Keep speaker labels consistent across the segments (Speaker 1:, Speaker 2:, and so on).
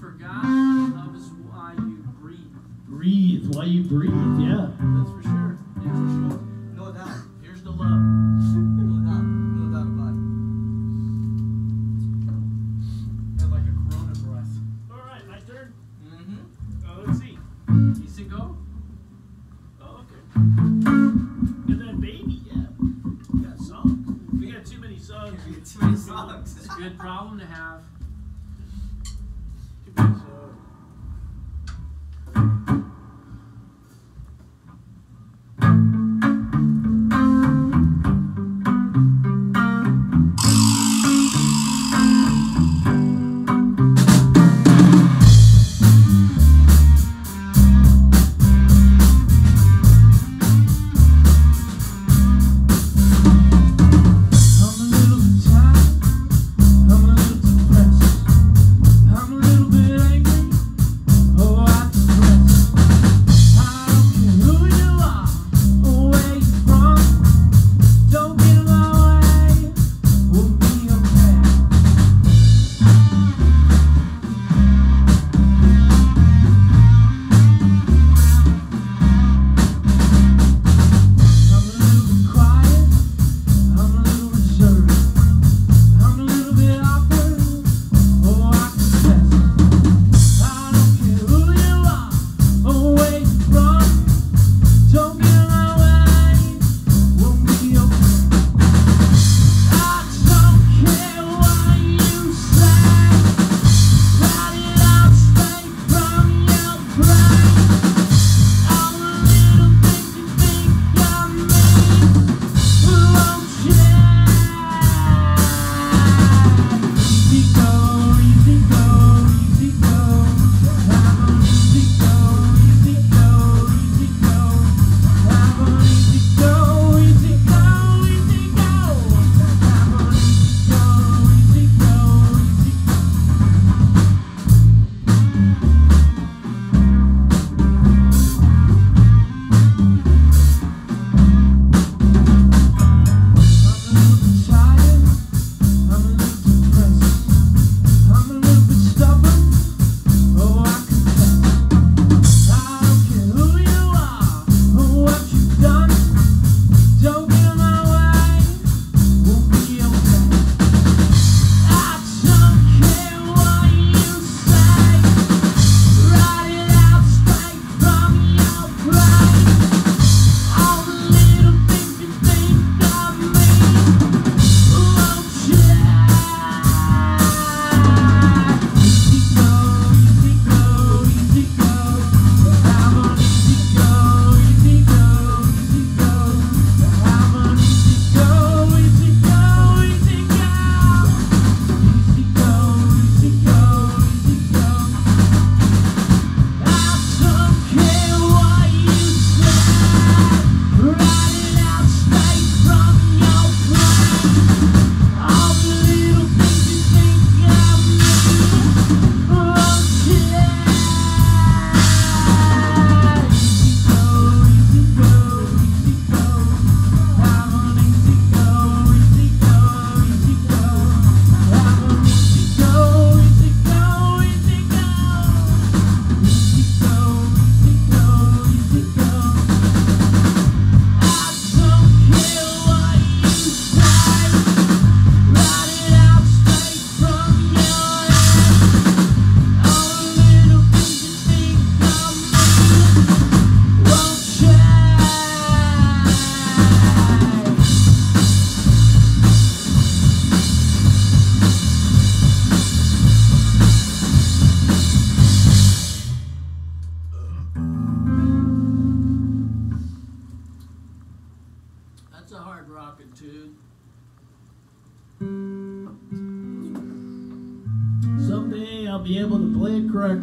Speaker 1: forgot love is why you breathe.
Speaker 2: Breathe, why you breathe, yeah. That's for sure.
Speaker 1: Yeah, for sure.
Speaker 3: No doubt.
Speaker 2: Here's the love.
Speaker 3: No doubt. No doubt about it.
Speaker 1: Like a corona breath.
Speaker 2: Alright, my turn.
Speaker 3: Mm-hmm.
Speaker 2: Oh, let's see.
Speaker 1: Easy go?
Speaker 2: Oh, okay. And then baby, yeah. We got songs. We got too many songs.
Speaker 3: too many songs.
Speaker 1: It's a good problem.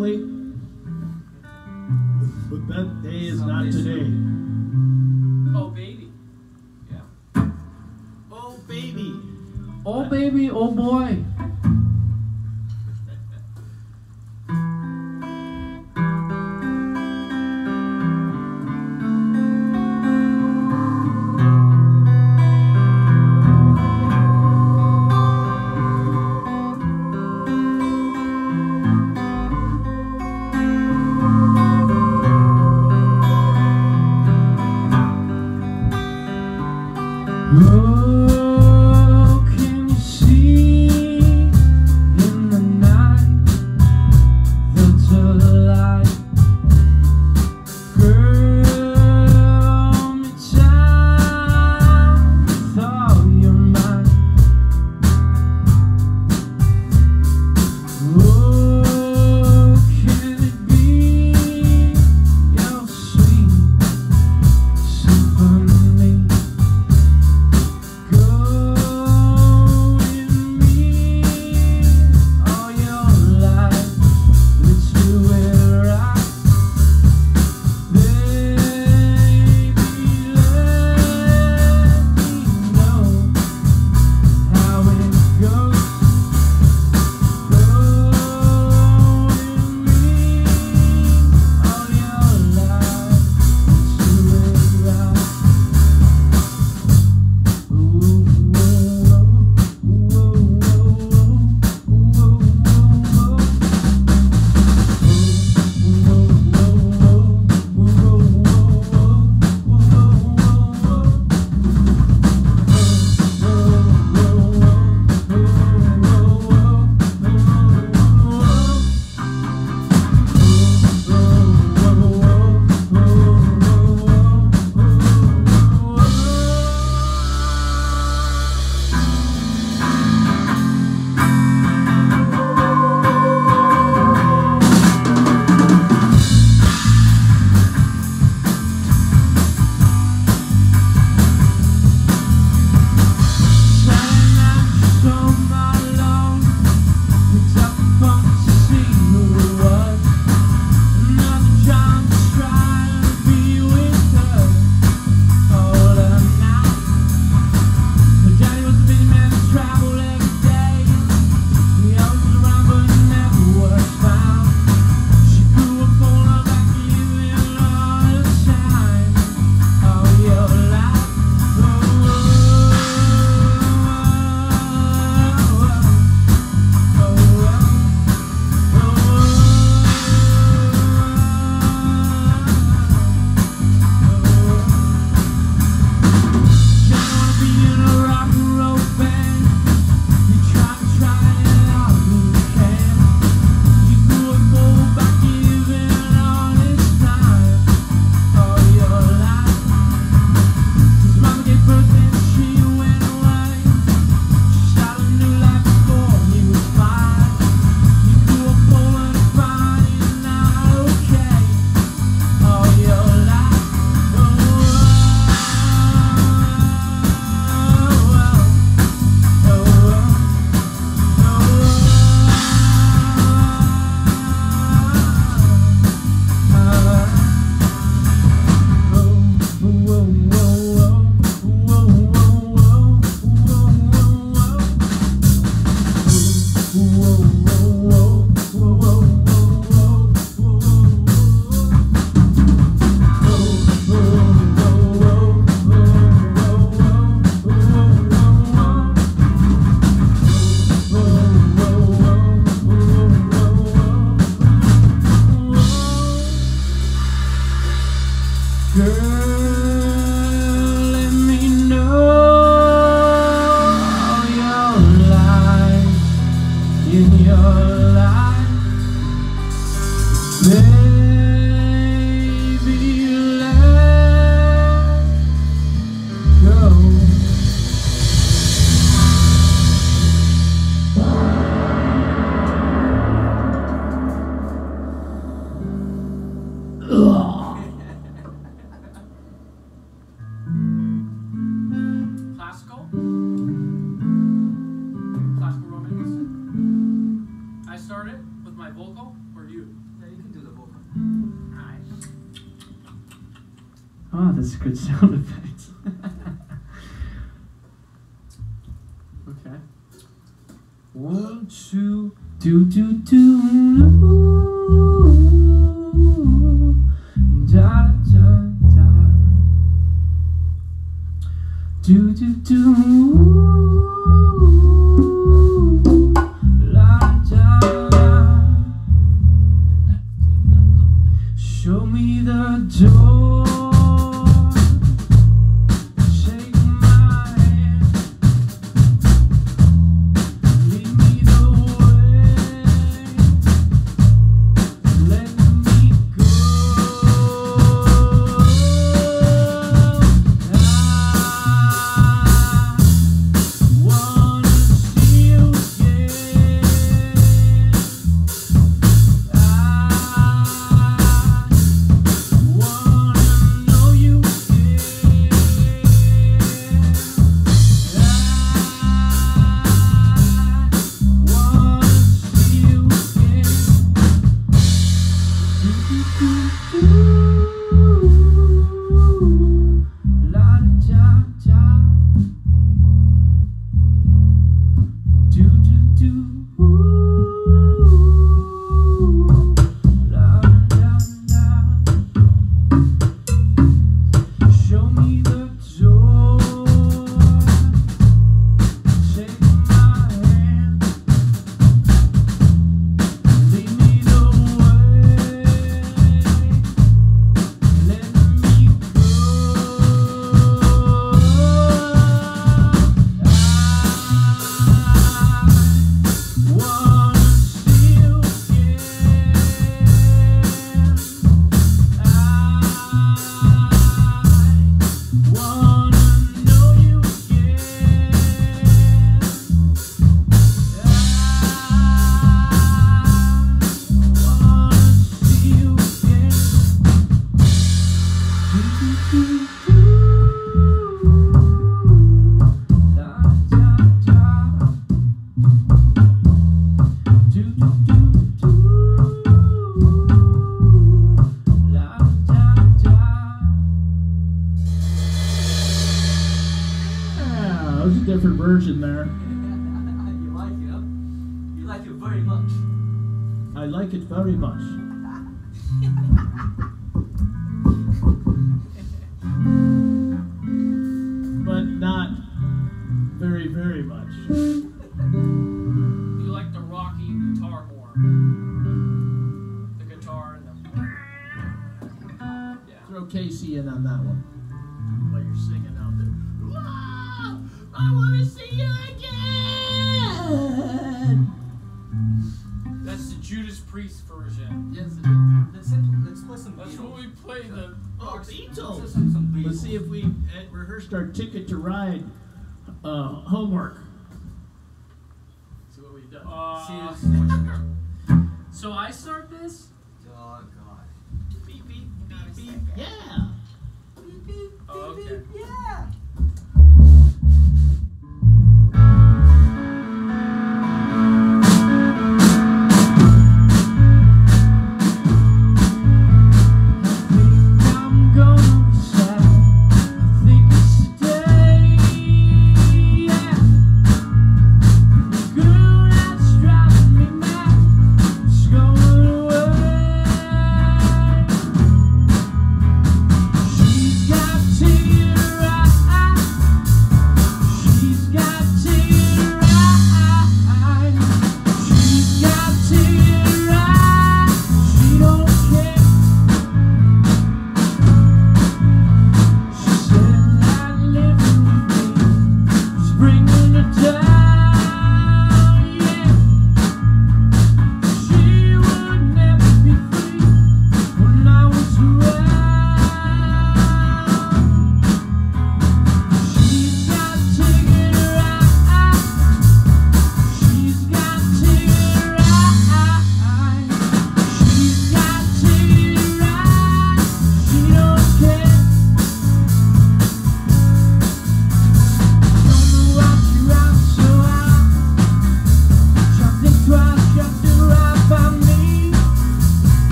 Speaker 1: publicly good sound effects. okay. One, two, do, do, do. Da, da, da. Do, do, do. La. Show me the door.
Speaker 2: on that one. While you're singing out there, Whoa, I want to see you again.
Speaker 4: That's the Judas Priest version.
Speaker 3: Yes, it is. Let's, let's play some.
Speaker 4: That's what we play. The
Speaker 2: oh, Beatles.
Speaker 3: Let's, Beatles.
Speaker 2: let's see if we eh, rehearsed our Ticket to Ride uh, homework. See what we've done.
Speaker 4: Uh,
Speaker 3: see
Speaker 4: so I start this.
Speaker 3: Oh God.
Speaker 2: Beep beep beep beep. Yeah.
Speaker 4: Oh, okay.
Speaker 3: Yeah.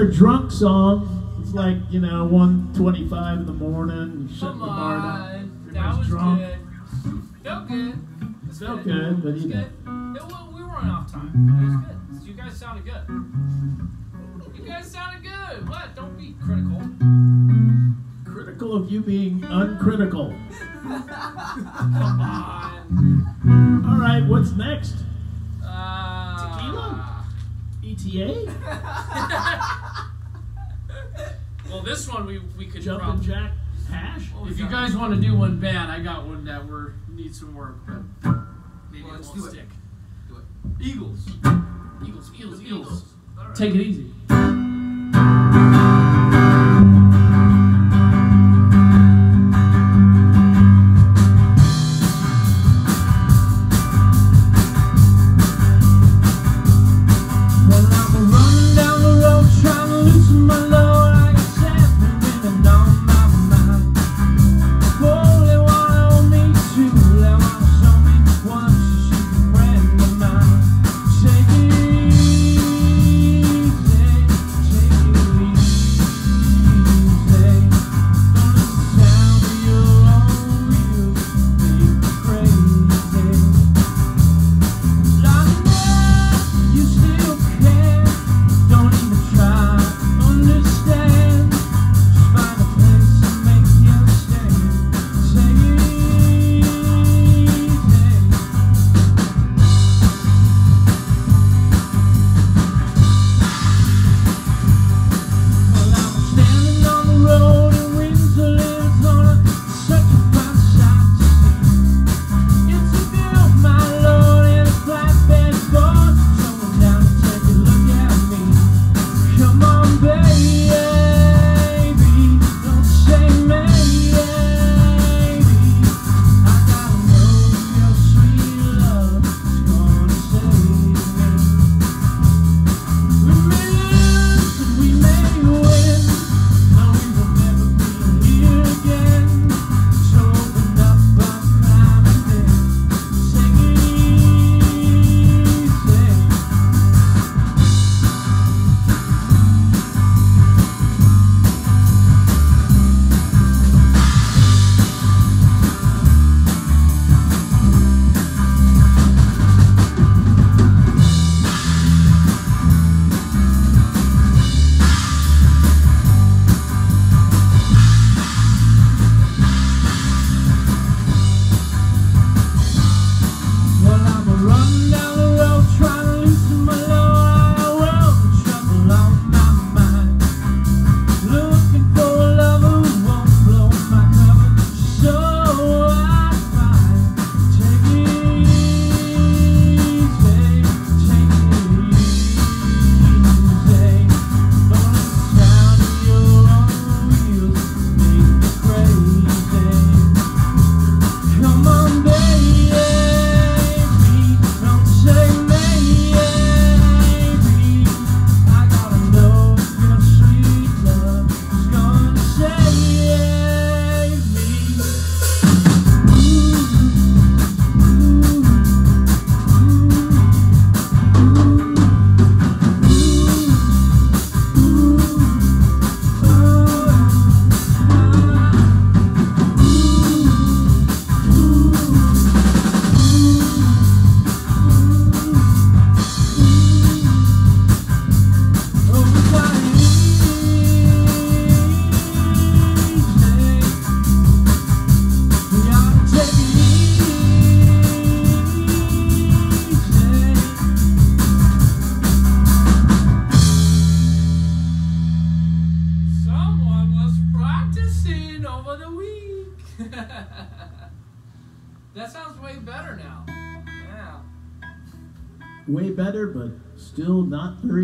Speaker 1: Going
Speaker 2: for. That's our drunk song. It's like you know, 1:25 in the morning. You shut
Speaker 1: Come
Speaker 2: the bar down.
Speaker 1: on. That was
Speaker 2: drunk.
Speaker 1: good. Felt good.
Speaker 2: It felt good, but you know.
Speaker 1: good. It, wa- we weren't off time. It was good. You guys sounded good. You guys sounded good. What? Don't be critical.
Speaker 2: Critical of you being uncritical.
Speaker 1: Come on.
Speaker 2: All right, what's next?
Speaker 1: Uh,
Speaker 2: Tequila? ETA?
Speaker 1: well, this one we we could
Speaker 2: Jumpin'
Speaker 1: probably.
Speaker 2: Jack Hash?
Speaker 1: If you guys want to do one bad, I got one that we're need some work, but maybe
Speaker 3: Well,
Speaker 1: it
Speaker 3: let's
Speaker 1: won't
Speaker 3: do it.
Speaker 1: stick.
Speaker 3: Do it. Eagles.
Speaker 1: Eagles, Eagles, Eagles.
Speaker 2: Eagles. All right.
Speaker 1: Take it easy.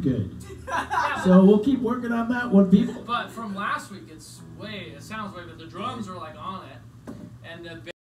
Speaker 2: Good. So we'll keep working on that one, people.
Speaker 1: But from last week, it's way. It sounds way, but the drums are like on it, and the